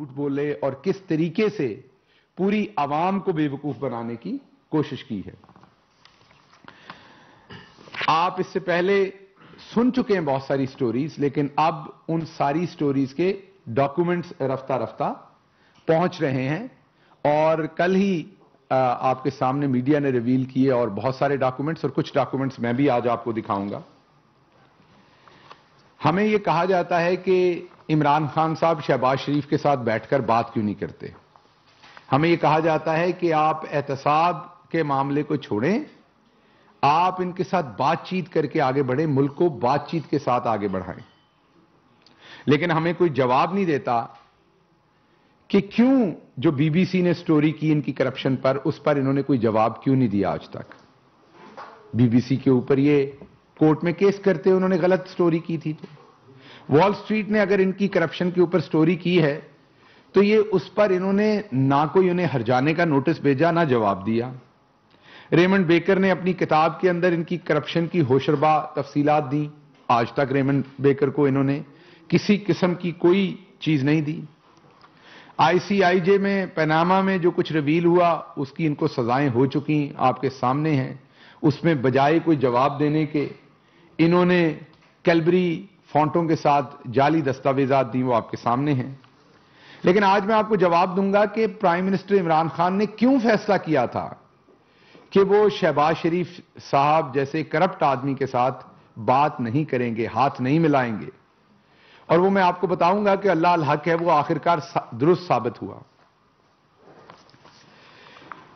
झूठ बोले और किस तरीके से पूरी आवाम को बेवकूफ़ बनाने की कोशिश की है। आप इससे पहले सुन चुके हैं बहुत सारी स्टोरीज लेकिन अब उन सारी स्टोरीज के डॉक्यूमेंट्स रफ्ता रफ्ता पहुँच रहे हैं और कल ही आपके सामने मीडिया ने रिवील किए और बहुत सारे डॉक्यूमेंट्स और कुछ डॉक्यूमेंट्स मैं भी आज आपको दिखाऊँगा। हमें यह कहा जाता है कि इमरान खान साहब शहबाज शरीफ के साथ बैठकर बात क्यों नहीं करते? हमें यह कहा जाता है कि आप एहतसाब के मामले को छोड़ें, आप इनके साथ बातचीत करके आगे बढ़े, मुल्क को बातचीत के साथ आगे बढ़ाएँ। लेकिन हमें कोई जवाब नहीं देता कि क्यों जो बीबीसी ने स्टोरी की इनकी करप्शन पर, उस पर इन्होंने कोई जवाब क्यों नहीं दिया आज तक? बीबीसी के ऊपर ये कोर्ट में केस करते उन्होंने गलत स्टोरी की थी तो। वॉल स्ट्रीट ने अगर इनकी करप्शन के ऊपर स्टोरी की है तो ये उस पर इन्होंने ना कोई उन्हें हरजाने का नोटिस भेजा, ना जवाब दिया। रेमंड बेकर ने अपनी किताब के अंदर इनकी करप्शन की होशरबा तफसीलात दी। आज तक रेमंड बेकर को इन्होंने किसी किस्म की कोई चीज़ नहीं दी। आईसीआईजे में पनामा में जो कुछ रिवील हुआ, उसकी इनको सजाएँ हो चुकी आपके सामने हैं। उसमें बजाय कोई जवाब देने के, इन्होंने कैलबरी फॉन्टों के साथ जाली दस्तावेजात दी, वो आपके सामने हैं। लेकिन आज मैं आपको जवाब दूँगा कि प्राइम मिनिस्टर इमरान खान ने क्यों फैसला किया था कि वो शहबाज शरीफ साहब जैसे करप्ट आदमी के साथ बात नहीं करेंगे, हाथ नहीं मिलाएँगे। और वो मैं आपको बताऊँगा कि अल्लाह अल हक है, वो आखिरकार दुरुस्त साबित हुआ।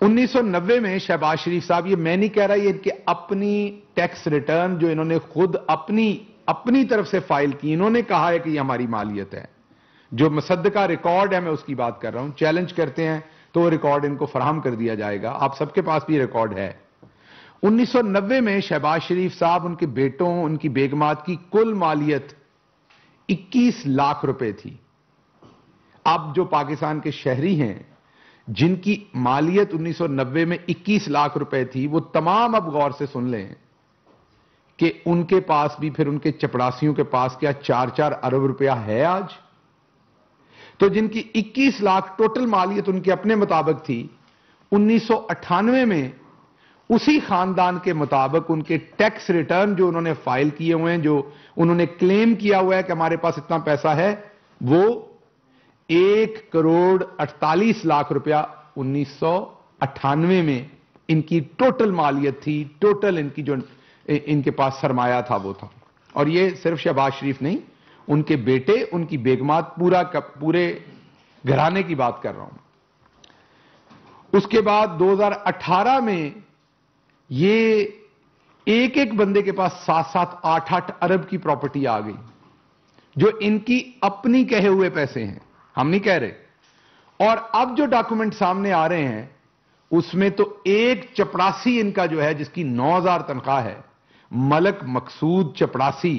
1990 में शहबाज शरीफ साहब, ये मैं नहीं कह रहा, ये इनके अपनी टैक्स रिटर्न जो इन्होंने खुद अपनी अपनी तरफ़ से फ़ाइल की। इन्होंने कहा है कि ये हमारी मालियत है। जो मसद का रिकॉर्ड है, मैं उसकी बात कर रहा हूँ। चैलेंज करते हैं तो वो रिकॉर्ड इनको फराहम कर दिया जाएगा। आप सबके पास भी रिकॉर्ड है। 1990 में शहबाज शरीफ साहब, उनके बेटों, उनकी बेगमात की कुल मालियत 21 लाख रुपए थी। अब जो पाकिस्तान के शहरी हैं, जिनकी मालियत 1990 में 21 लाख रुपए थी, वो तमाम अब गौर से सुन लें। कि उनके पास भी, फिर उनके चपड़ासियों के पास क्या चार चार अरब रुपया है आज? तो जिनकी 21 लाख टोटल मालियत उनके अपने मुताबिक थी, उन्नीस सौ अट्ठानवे में उसी खानदान के मुताबिक उनके टैक्स रिटर्न जो उन्होंने फ़ाइल किए हुए हैं, जो उन्होंने क्लेम किया हुआ है कि हमारे पास इतना पैसा है, वो एक करोड़ अड़तालीस लाख रुपया उन्नीस सौ अट्ठानवे में इनकी टोटल मालियत थी, टोटल इनकी जो इनके पास सरमाया था वो था। और ये सिर्फ़ शहबाज शरीफ नहीं, उनके बेटे, उनकी बेगमात पूरा पूरे घराने की बात कर रहा हूँ उसके बाद 2018 में ये एक एक बंदे के पास सात सात आठ आठ अरब की प्रॉपर्टी आ गई, जो इनकी अपनी कहे हुए पैसे हैं। हम नहीं कह रहे। और अब जो डॉक्यूमेंट सामने आ रहे हैं, उसमें तो एक चपड़ासी इनका जो है, जिसकी 9000 तनख्वाह है मलक मकसूद चपड़ासी।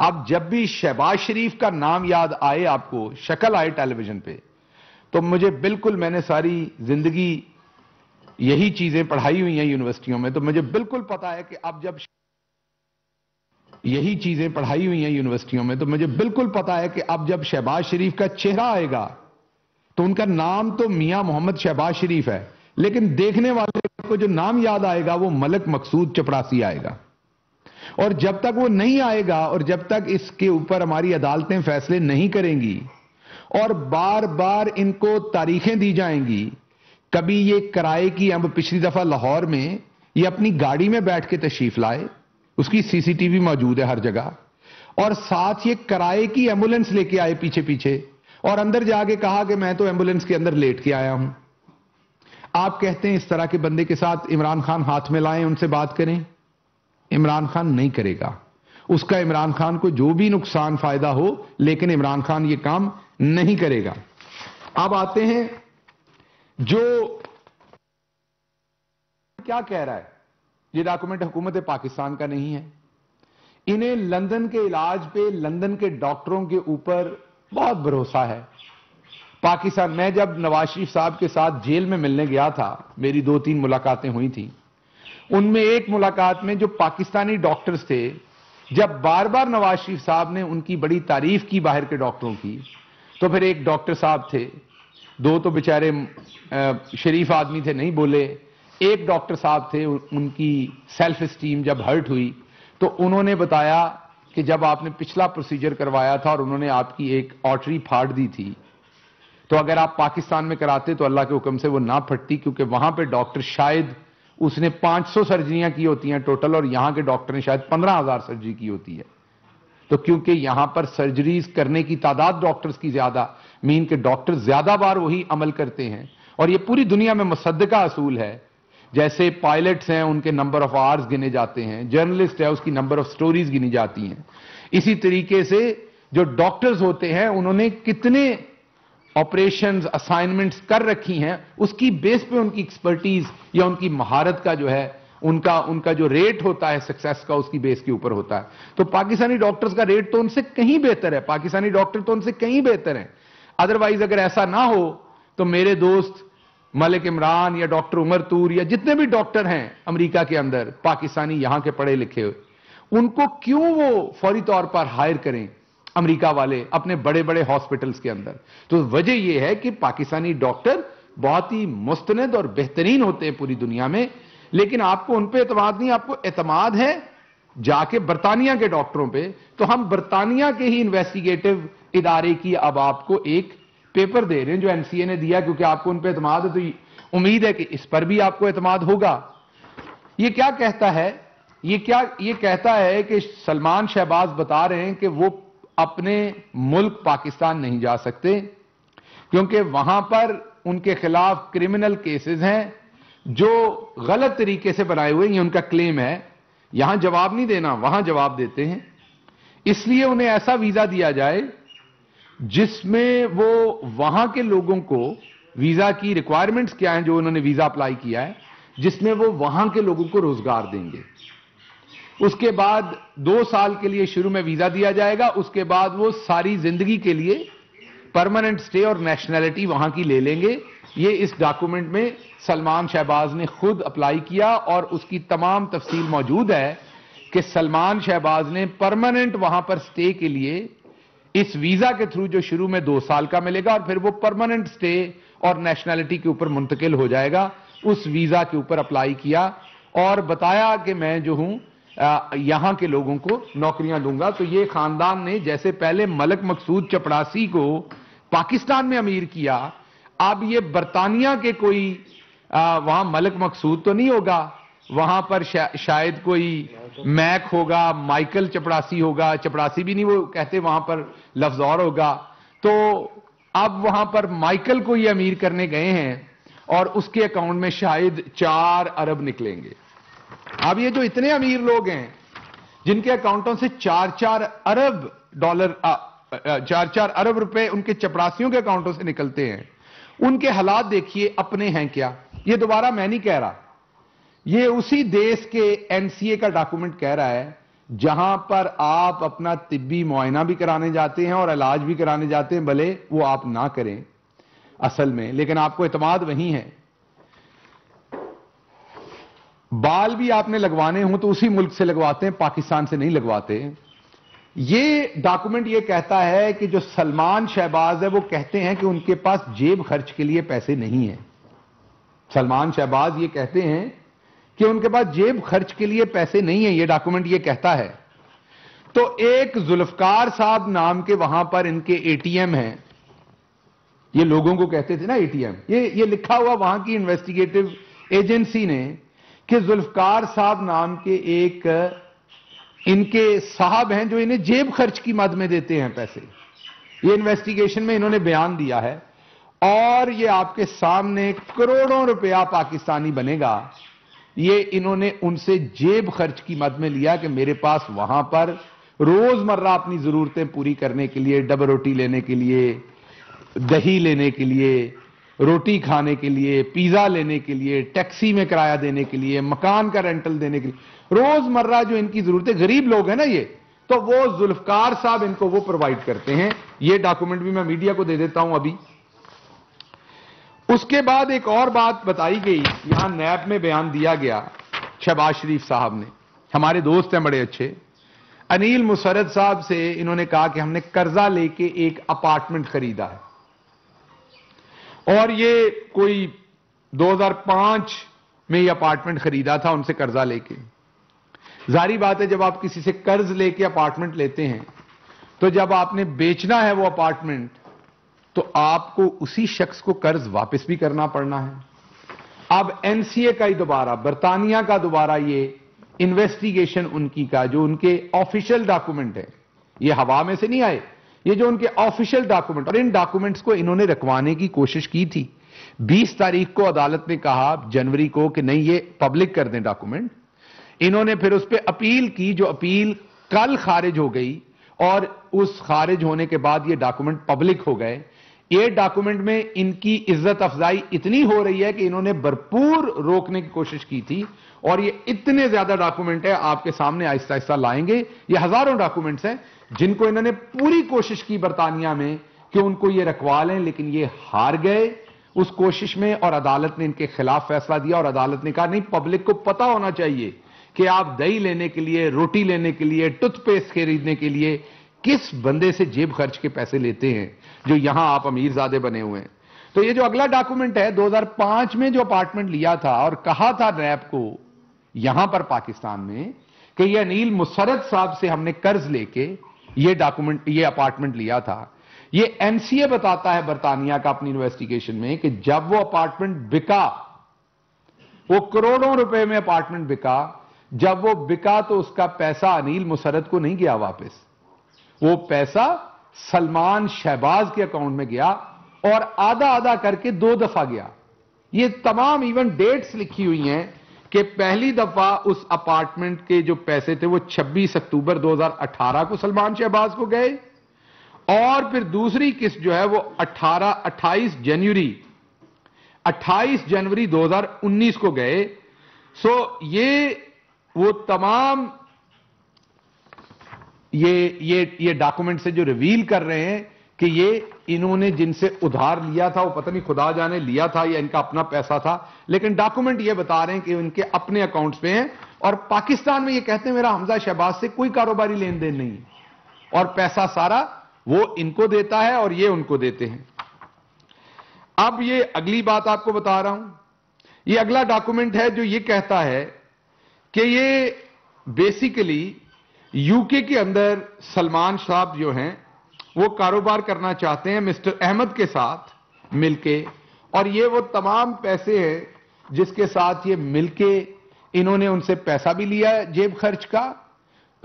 अब जब भी शहबाज शरीफ का नाम याद आए आपको, शक्ल आए टेलीविज़न पे तो मुझे बिल्कुल मैंने सारी ज़िंदगी यही चीज़ें पढ़ाई हुई हैं यूनिवर्सिटियों में तो मुझे बिल्कुल पता है कि अब जब यही चीज़ें पढ़ाई हुई हैं यूनिवर्सिटियों में तो मुझे बिल्कुल पता है कि अब जब शहबाज शरीफ का चेहरा आएगा तो उनका नाम तो मियाँ मोहम्मद शहबाज शरीफ है, लेकिन देखने वाले को जो नाम याद आएगा, वो मलक मकसूद चपड़ासी आएगा। और जब तक वो नहीं आएगा और जब तक इसके ऊपर हमारी अदालतें फैसले नहीं करेंगी और बार बार इनको तारीखें दी जाएँगी, कभी ये किराए की अब पिछली दफ़ा लाहौर में ये अपनी गाड़ी में बैठ के तशरीफ़ लाए, उसकी सीसीटीवी मौजूद है हर जगह, और साथ ये किराए की एंबुलेंस लेके आए पीछे पीछे और अंदर जाके कहा कि मैं तो एंबुलेंस के अंदर लेट के आया हूँ। आप कहते हैं इस तरह के बंदे के साथ इमरान खान हाथ में लाएँ, उनसे बात करें। इमरान खान नहीं करेगा। उसका इमरान खान को जो भी नुकसान फ़ायदा हो, लेकिन इमरान खान ये काम नहीं करेगा। अब आते हैं, जो क्या कह रहा है? ये डॉक्यूमेंट हुकूमत पाकिस्तान का नहीं है। इन्हें लंदन के इलाज पे, लंदन के डॉक्टरों के ऊपर बहुत भरोसा है। पाकिस्तान, मैं जब नवाज़ शरीफ साहब के साथ जेल में मिलने गया था, मेरी दो तीन मुलाकातें हुई थी उनमें एक मुलाकात में जो पाकिस्तानी डॉक्टर्स थे, जब बार बार नवाज़ शरीफ साहब ने उनकी बड़ी तारीफ़ की बाहर के डॉक्टरों की तो फिर एक डॉक्टर साहब थे। दो तो बेचारे शरीफ आदमी थे, नहीं बोले। एक डॉक्टर साहब थे उनकी सेल्फ स्टीम जब हर्ट हुई तो उन्होंने बताया कि जब आपने पिछला प्रोसीजर करवाया था और उन्होंने आपकी एक ऑटरी फाड़ दी थी तो अगर आप पाकिस्तान में कराते तो अल्लाह के हुक्म से वो ना फटती, क्योंकि वहाँ पे डॉक्टर शायद उसने 500 सर्जरियाँ की होती हैं टोटल और यहाँ के डॉक्टर ने शायद 15,000 सर्जरी की होती है। तो क्योंकि यहाँ पर सर्जरीज करने की तादाद डॉक्टर्स की ज़्यादा मीन के डॉक्टर ज़्यादा बार वही अमल करते हैं। और ये पूरी दुनिया में मुसद्दका असूल है। जैसे पायलट्स हैं उनके नंबर ऑफ़ आवर्स गिने जाते हैं। जर्नलिस्ट है उसकी नंबर ऑफ़ स्टोरीज गिनी जाती हैं। इसी तरीके से जो डॉक्टर्स होते हैं उन्होंने कितने ऑपरेशंस असाइनमेंट्स कर रखी हैं, उसकी बेस पे उनकी एक्सपर्टीज या उनकी महारत का जो है, उनका उनका जो रेट होता है सक्सेस का उसकी बेस के ऊपर होता है। तो पाकिस्तानी डॉक्टर्स का रेट तो उनसे कहीं बेहतर है, पाकिस्तानी डॉक्टर तो उनसे कहीं बेहतर है। अदरवाइज़ अगर ऐसा ना हो तो मेरे दोस्त मलिक इमरान या डॉक्टर उमर तूर या जितने भी डॉक्टर हैं अमेरिका के अंदर, पाकिस्तानी यहाँ के पढ़े लिखे हुए, उनको क्यों वो फौरी तौर पर हायर करें? अमेरिका वाले अपने बड़े बड़े हॉस्पिटल्स के अंदर। तो वजह यह है कि पाकिस्तानी डॉक्टर बहुत ही मुस्तनद और बेहतरीन होते हैं पूरी दुनिया में, लेकिन आपको उन पर एतमाद नहीं, आपको एतमाद है जाके बरतानिया के डॉक्टरों पे। तो हम बरतानिया के ही इन्वेस्टिगेटिव इदारे की अब आपको एक पेपर दे रहे हैं जो एनसीए ने दिया, क्योंकि आपको उन पर एतमाद है तो उम्मीद है कि इस पर भी आपको एतमाद होगा। ये क्या कहता है? ये क्या, ये कहता है कि सलमान शहबाज बता रहे हैं कि वो अपने मुल्क पाकिस्तान नहीं जा सकते, क्योंकि वहाँ पर उनके खिलाफ क्रिमिनल केसेस हैं, जो गलत तरीके से बनाए हुए ये उनका क्लेम है। यहाँ जवाब नहीं देना, वहाँ जवाब देते हैं। इसलिए उन्हें ऐसा वीज़ा दिया जाए, जिसमें वो वहाँ के लोगों को वीज़ा की रिक्वायरमेंट्स क्या हैं, जो उन्होंने वीज़ा अप्लाई किया है, जिसमें वो वहाँ के लोगों को रोज़गार देंगे। उसके बाद दो साल के लिए शुरू में वीज़ा दिया जाएगा, उसके बाद वो सारी ज़िंदगी के लिए परमानेंट स्टे और नेशनैलिटी वहाँ की ले लेंगे। ये इस डॉक्यूमेंट में सलमान शहबाज ने खुद अप्लाई किया और उसकी तमाम तफसील मौजूद है कि सलमान शहबाज ने परमानेंट वहाँ पर स्टे के लिए इस वीज़ा के थ्रू जो शुरू में दो साल का मिलेगा और फिर वो परमानेंट स्टे और नेशनैलिटी के ऊपर मुंतकिल हो जाएगा। उस वीज़ा के ऊपर अप्लाई किया और बताया कि मैं जो हूँ यहाँ के लोगों को नौकरियाँ दूँगा। तो ये खानदान ने जैसे पहले मलक मकसूद चपड़ासी को पाकिस्तान में अमीर किया अब ये बरतानिया के कोई वहाँ मलक मकसूद तो नहीं होगा। वहाँ पर शा, शायद कोई मैक होगा माइकल चपड़ासी होगा। चपड़ासी भी नहीं वो कहते वहाँ पर लफ्ज और होगा। तो अब वहाँ पर माइकल को ये अमीर करने गए हैं और उसके अकाउंट में शायद चार अरब निकलेंगे। अब ये जो इतने अमीर लोग हैं, जिनके अकाउंटों से चार चार अरब डॉलर चार चार अरब रुपए उनके चपरासियों के अकाउंटों से निकलते हैं, उनके हालात देखिए अपने हैं क्या? ये दोबारा मैं नहीं कह रहा। ये उसी देश के एनसीए का डॉक्यूमेंट कह रहा है, जहाँ पर आप अपना तिब्बी मुआयना भी कराने जाते हैं और इलाज भी कराने जाते हैं, भले वो आप ना करें, असल में। लेकिन आपको इतमाद वही है। बाल भी आपने लगवाने हो तो उसी मुल्क से लगवाते हैं, पाकिस्तान से नहीं लगवाते। ये डॉक्यूमेंट ये कहता है कि जो सलमान शहबाज है, वो कहते हैं कि उनके पास जेब खर्च के लिए पैसे नहीं है। सलमान शहबाज ये कहते हैं कि उनके पास जेब खर्च के लिए पैसे नहीं है, ये डॉक्यूमेंट ये कहता है। तो एक जुल्फकार साहब नाम के वहाँ पर इनके एटीएम हैं। ये लोगों को कहते थे ना एटीएम। ये ये लिखा हुआ वहाँ की इन्वेस्टिगेटिव एजेंसी ने कि जुल्फकार साहब नाम के एक, इनके साहब हैं जो इन्हें जेब खर्च की मद में देते हैं पैसे। ये इन्वेस्टिगेशन में इन्होंने बयान दिया है। और ये आपके सामने करोड़ों रुपया पाकिस्तानी बनेगा। ये इन्होंने उनसे जेब खर्च की मद में लिया कि मेरे पास वहाँ पर रोज़मर्रा अपनी जरूरतें पूरी करने के लिए डबल रोटी लेने के लिए, दही लेने के लिए रोटी खाने के लिए, पिज्जा लेने के लिए, टैक्सी में किराया देने के लिए, मकान का रेंटल देने के लिए। रोज़मर्रा जो इनकी जरूरतें, गरीब लोग हैं ना ये तो वो जुल्फकार साहब इनको वो प्रोवाइड करते हैं। ये डॉक्यूमेंट भी मैं मीडिया को दे देता हूँ अभी। उसके बाद एक और बात बताई गई, यहाँ नैब में बयान दिया गया शहबाज शरीफ साहब ने। हमारे दोस्त हैं बड़े अच्छे। अनिल मुसरत साहब से इन्होंने कहा कि हमने कर्जा लेके एक अपार्टमेंट खरीदा है। और ये कोई 2005 में ये अपार्टमेंट खरीदा था, उनसे कर्जा लेके। जारी बात है, जब आप किसी से कर्ज लेके अपार्टमेंट लेते हैं तो जब आपने बेचना है वो अपार्टमेंट तो आपको उसी शख्स को कर्ज वापस भी करना पड़ना है। अब एनसीए का ही दोबारा, बरतानिया का दोबारा ये इन्वेस्टिगेशन उनकी का, जो उनके ऑफिशियल डॉक्यूमेंट है, ये हवा में से नहीं आए। ये जो उनके ऑफिशियल डॉक्यूमेंट, और इन डॉक्यूमेंट्स को इन्होंने रखवाने की कोशिश की थी। 20 तारीख को अदालत ने कहा, जनवरी को, कि नहीं, ये पब्लिक कर दें डॉक्यूमेंट। इन्होंने फिर उस पर अपील की, जो अपील कल खारिज हो गई, और उस खारिज होने के बाद ये डॉक्यूमेंट पब्लिक हो गए। ये डॉक्यूमेंट में इनकी इज़्ज़त अफजाई इतनी हो रही है कि इन्होंने भरपूर रोकने की कोशिश की थी और ये इतने ज़्यादा डॉक्यूमेंट है, आपके सामने आहिस्ता आहिस्ता लाएँगे। ये हज़ारों डॉक्यूमेंट्स हैं जिनको इन्होंने पूरी कोशिश की बरतानिया में कि उनको ये रखवा लें, लेकिन ये हार गए। उस कोशिश में और अदालत ने इनके खिलाफ फैसला दिया और अदालत ने कहा, नहीं पब्लिक को पता होना चाहिए कि आप दही लेने के लिए, रोटी लेने के लिए टूथपेस्ट खरीदने के लिए किस बंदे से जेब खर्च के पैसे लेते हैं। जो यहाँ आप अमीरजादे बने हुए हैं। तो ये जो अगला डॉक्यूमेंट है 2005 में जो अपार्टमेंट लिया था और कहा था रैप को यहाँ पर पाकिस्तान में कि ये अनिल मुसरत साहब से हमने कर्ज लेके ये डॉक्यूमेंट ये अपार्टमेंट लिया था। ये एनसीए बताता है बरतानिया का अपनी इन्वेस्टिगेशन में कि जब वो अपार्टमेंट बिका, वो करोड़ों रुपए में अपार्टमेंट बिका, जब वो बिका तो उसका पैसा अनिल मुसरत को नहीं गया वापस। वो पैसा सलमान शहबाज के अकाउंट में गया और आधा आधा करके दो दफ़ा गया। ये तमाम इवन डेट्स लिखी हुई हैं कि पहली दफ़ा उस अपार्टमेंट के जो पैसे थे वो 26 अक्टूबर 2018 को सलमान शहबाज को गए और फिर दूसरी किस्त जो है वो 18 28 जनवरी 28 जनवरी 2019 को गए। सो ये वो तमाम ये ये ये डॉक्यूमेंट से जो रिवील कर रहे हैं कि ये इन्होंने जिनसे उधार लिया था, वो पता नहीं खुदा जाने लिया था या इनका अपना पैसा था, लेकिन डॉक्यूमेंट ये बता रहे हैं कि इनके अपने अकाउंट्स पे हैं और पाकिस्तान में ये कहते हैं, मेरा हमजा शहबाज से कोई कारोबारी लेन देन नहीं। और पैसा सारा वो इनको देता है और ये उनको देते हैं। अब ये अगली बात आपको बता रहा हूँ। ये अगला डॉक्यूमेंट है जो ये कहता है कि ये बेसिकली यूके के अंदर सलमान साहब जो हैं, वो कारोबार करना चाहते हैं मिस्टर अहमद के साथ मिलके। और ये वो तमाम पैसे हैं जिसके साथ ये मिलके इन्होंने उनसे पैसा भी लिया जेब खर्च का,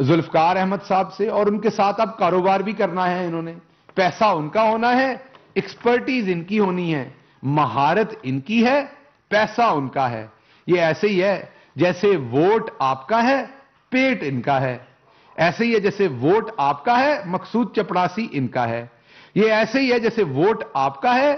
जुल्फकार अहमद साहब से, और उनके साथ अब कारोबार भी करना है इन्होंने। पैसा उनका होना है एक्सपर्टीज इनकी होनी है, महारत इनकी है, पैसा उनका है। ये ऐसे ही है, जैसे वोट आपका है, पेट इनका है। ऐसे ही है जैसे वोट आपका है, मकसूद चपड़ासी इनका है। ये ऐसे ही है जैसे वोट आपका है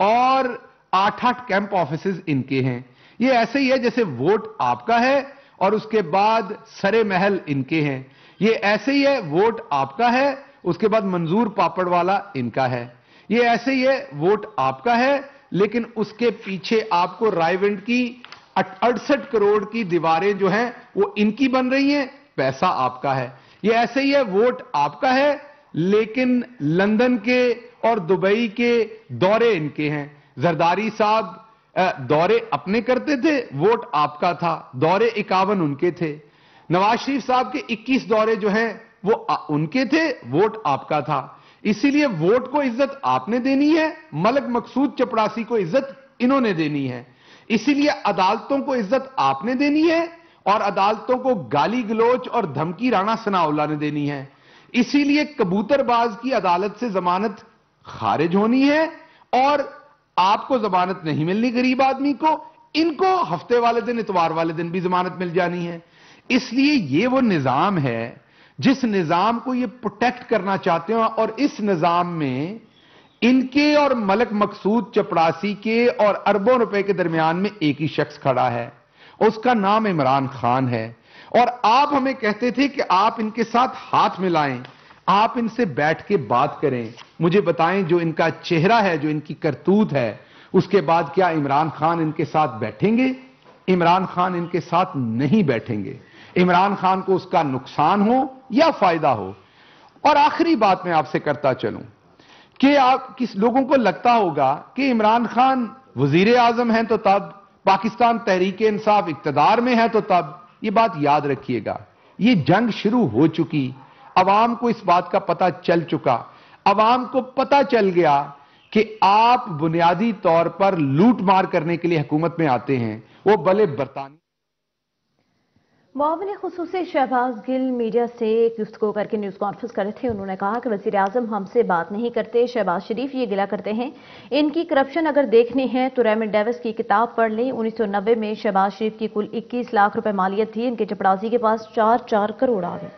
और आठ आठ कैंप ऑफ़िस इनके हैं। ये ऐसे ही है जैसे वोट आपका है और उसके बाद सरे महल इनके हैं। ये ऐसे ही है वोट आपका है, उसके बाद मंजूर पापड़ वाला इनका है। ये ऐसे ही है वोट आपका है, लेकिन उसके पीछे आपको रायविंड की अड़सठ करोड़ की दीवारें जो हैं, वो इनकी बन रही हैं पैसा आपका है। ये ऐसे ही है, वोट आपका है, लेकिन लंदन के और दुबई के दौरे इनके हैं। जरदारी साहब दौरे अपने करते थे, वोट आपका था, दौरे इक्यावन उनके थे। नवाज़ शरीफ साहब के 21 दौरे जो हैं, वो उनके थे, वोट आपका था। इसीलिए वोट को इज़्ज़त आपने देनी है, मलक मकसूद चपड़ासी को इज़्ज़त इन्होंने देनी है। इसीलिए अदालतों को इज़्ज़त आपने देनी है और अदालतों को गाली गलोच और धमकी राणा सनाउल्ला ने देनी है। इसीलिए कबूतरबाज की अदालत से जमानत खारिज होनी है और आपको जमानत नहीं मिलनी गरीब आदमी को, इनको हफ़्ते वाले दिन, इतवार वाले दिन भी जमानत मिल जानी है। इसलिए यह वो निज़ाम है, जिस निज़ाम को ये प्रोटेक्ट करना चाहते हैं और इस निज़ाम में इनके और मलक मकसूद चपड़ासी के और अरबों रुपए के दरमियान में एक ही शख्स खड़ा है। उसका नाम इमरान खान है। और आप हमें कहते थे कि आप इनके साथ हाथ मिलाएँ, आप इनसे बैठ के बात करें। मुझे बताएँ जो इनका चेहरा है, जो इनकी करतूत है। उसके बाद क्या इमरान खान इनके साथ बैठेंगे? इमरान खान इनके साथ नहीं बैठेंगे। इमरान खान को उसका नुकसान हो या फ़ायदा हो? और आखिरी बात मैं आपसे करता चलूँ कि आप किस लोगों को लगता होगा कि इमरान खान वज़ीर आज़म हैं तो तब पाकिस्तान तहरीक इंसाफ इकतदार में है तो तब यह बात याद रखिएगा। यह जंग शुरू हो चुकी। आवाम को इस बात का पता चल चुका। अवाम को पता चल गया कि आप बुनियादी तौर पर लूट मार करने के लिए हुकूमत में आते हैं। वो भले बरतानी मुआवन खसूस शहबाज गिल मीडिया से एक गुस्तको करके न्यूज़ कॉन्फ्रेंस कर रहे थे। उन्होंने कहा कि वजी अजम हमसे बात नहीं करते, शहबाज शरीफ ये गिला करते हैं। इनकी करप्शन अगर देखनी है तो रेमिन डेविस की किताब पढ़ लें। उन्नीस सौ नब्बे में शहबाज शरीफ की कुल इक्कीस लाख रुपए मालियत थी। इनके चपड़ासी के पास चार चार करोड़ आ गए।